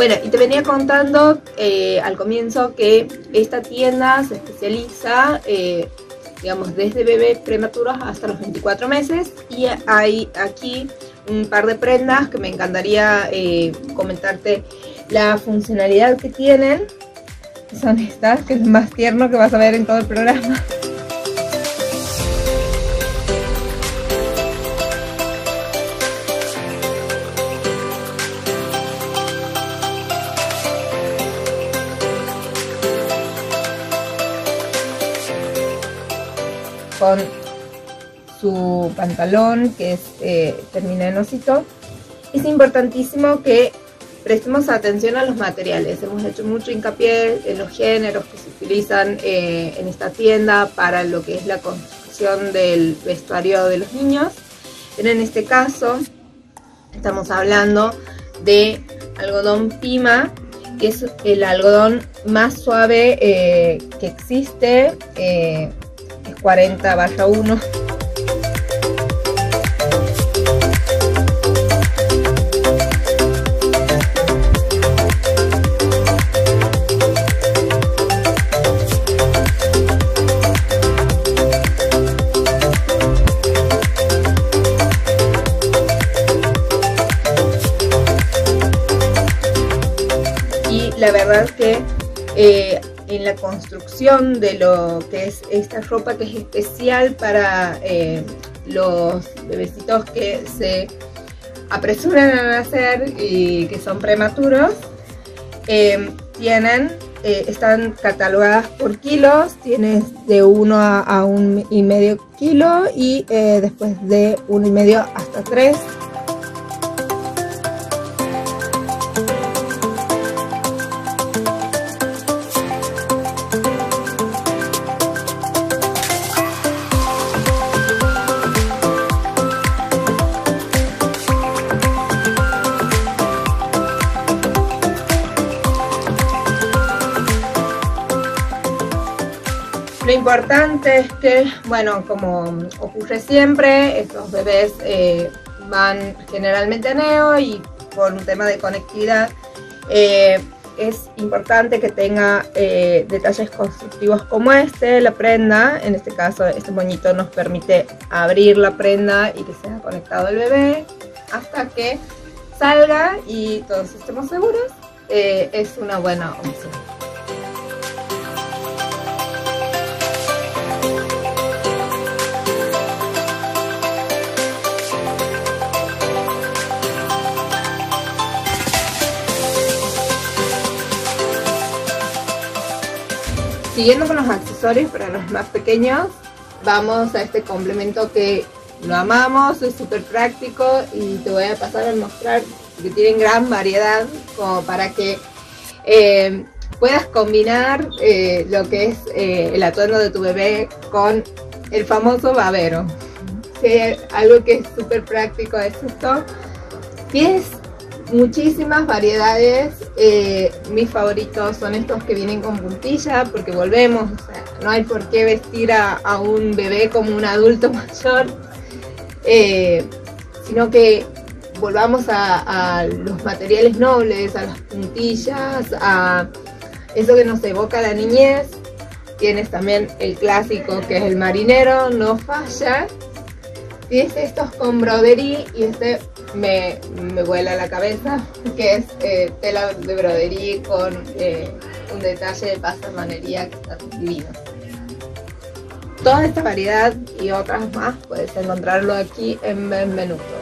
Bueno, y te venía contando eh, al comienzo que esta tienda se especializa, eh, digamos, desde bebés prematuros hasta los 24 meses y hay aquí un par de prendas que me encantaría eh, comentarte la funcionalidad que tienen. Son estas, que es más tierno que vas a ver en todo el programa. con su pantalón que es, eh, termina en osito. Es importantísimo que prestemos atención a los materiales. Hemos hecho mucho hincapié en los géneros que se utilizan eh, en esta tienda para lo que es la construcción del vestuario de los niños. Pero en este caso estamos hablando de algodón pima, que es el algodón más suave eh, que existe. 40 barra 1. Verdad que eh, en la construcción de lo que es esta ropa que es especial para eh, los bebecitos que se apresuran a nacer y que son prematuros. Eh, tienen, eh, están catalogadas por kilos, tienes de 1 a, un y medio kilo y después de uno y medio hasta 3 importante es que, bueno, como ocurre siempre, estos bebés eh, van generalmente a neo y por un tema de conectividad eh, es importante que tenga eh, detalles constructivos como este, la prenda, en este caso este moñito nos permite abrir la prenda y que sea conectado el bebé hasta que salga y todos estemos seguros, es una buena opción. Siguiendo con los accesorios para los más pequeños, vamos a este complemento que lo amamos, es súper práctico y te voy a pasar a mostrar que tienen gran variedad como para que eh, puedas combinar eh, lo que es eh, el atuendo de tu bebé con el famoso babero. algo que es súper práctico es esto. Tienes muchísimas variedades. Eh, mis favoritos son estos que vienen con puntilla porque volvemos, no hay por qué vestir a, un bebé como un adulto mayor, eh, sino que volvamos a, los materiales nobles, a las puntillas, a eso que nos evoca la niñez. Tienes también el clásico que es el marinero, no falla. Tienes estos con broderie y este me, me vuela la cabeza, que es eh, tela de brodería con eh, un detalle de pasamanería que está divino. Toda esta variedad y otras más puedes encontrarlo aquí en Benvenuto.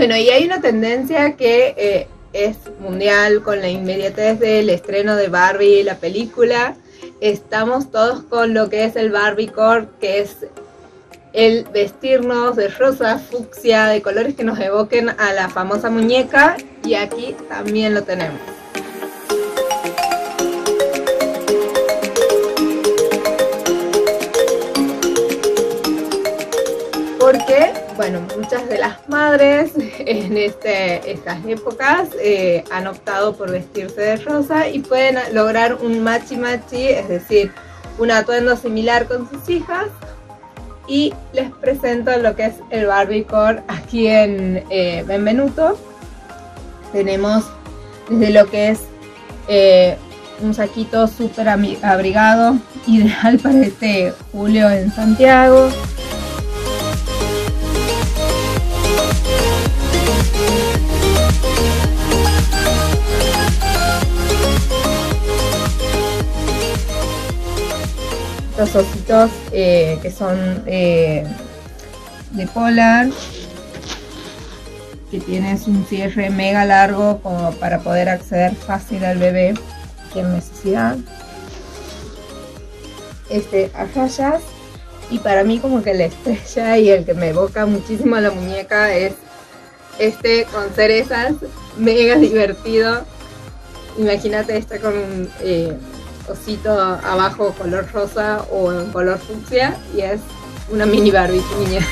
Bueno, y hay una tendencia que eh, es mundial con la inmediatez del estreno de Barbie, la película. Estamos todos con lo que es el Barbie Core, que es el vestirnos de rosa, fucsia, de colores que nos evoquen a la famosa muñeca y aquí también lo tenemos. ¿Por qué? Bueno, muchas de las madres en este, estas épocas eh, han optado por vestirse de rosa y pueden lograr un machi machi, es decir, un atuendo similar con sus hijas. Y les presento lo que es el Barbiecore aquí en eh, Benvenuto. Tenemos desde lo que es eh, un saquito súper abrigado, ideal para este julio en Santiago. Estos ositos eh, que son eh, de polar que tienes un cierre mega largo como para poder acceder fácil al bebé sin necesidad. Este a rayas y para mí como que la estrella y el que me evoca muchísimo a la muñeca es este con cerezas mega divertido. Imagínate este con eh, osito abajo color rosa o en color fucsia y es una mini Barbie niña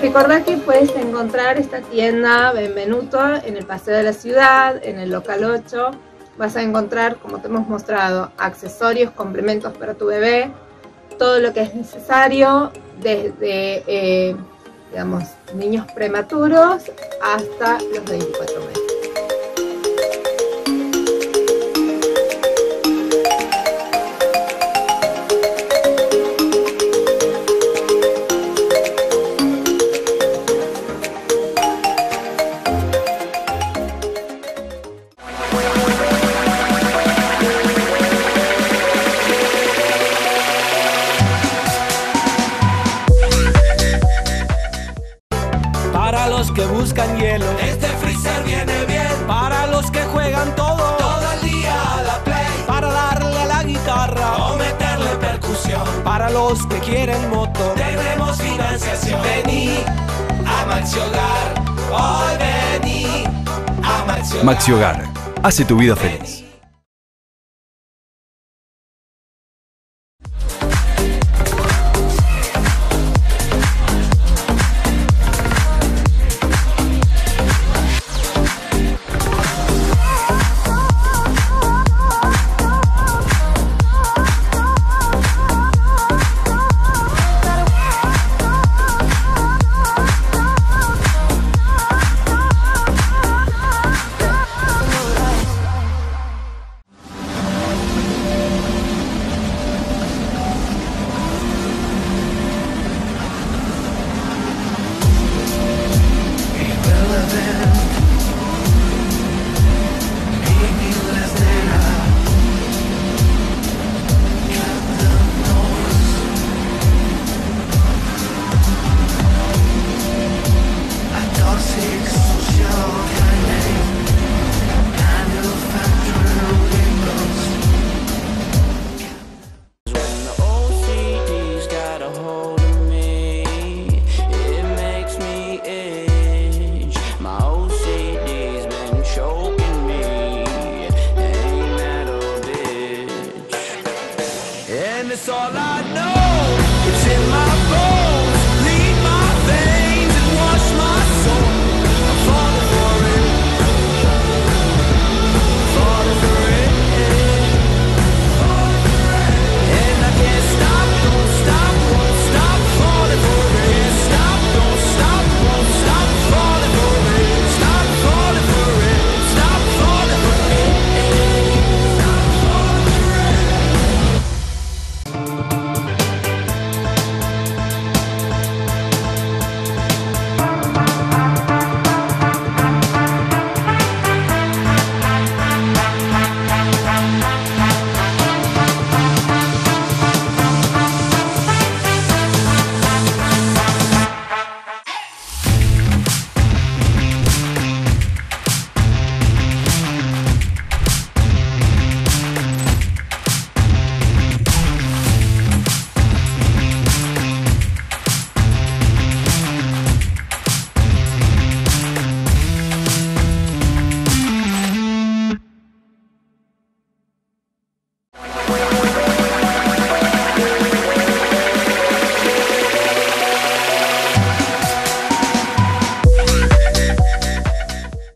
Recordá que puedes encontrar esta tienda Benvenuto en el Paseo de la Ciudad, en el local 8. Vas a encontrar, como te hemos mostrado, accesorios, complementos para tu bebé, todo lo que es necesario, desde, eh, digamos, niños prematuros hasta los 24 meses. Para los que quieren moto. Tenemos financiación. Vení a Maxi Hogar. Hoy vení a Maxi Hogar. Maxi Hogar. Hace tu vida feliz.